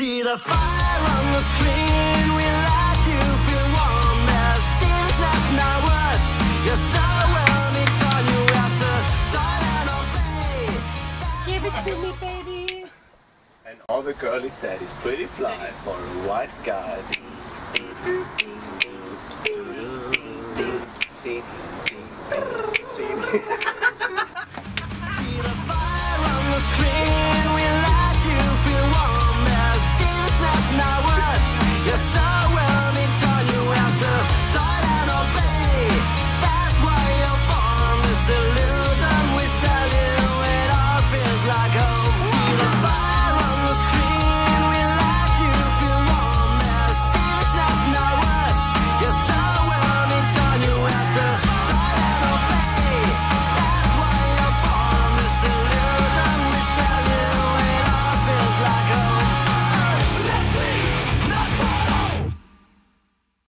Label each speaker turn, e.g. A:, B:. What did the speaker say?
A: See the fire on the screen, we let you feel warm. There's stillness, no words. You're so overwhelming, turn you have to turn and obey.
B: Give it to me, baby.
C: And all the girl is said is pretty fly for a white guy.
A: See the fire on the screen,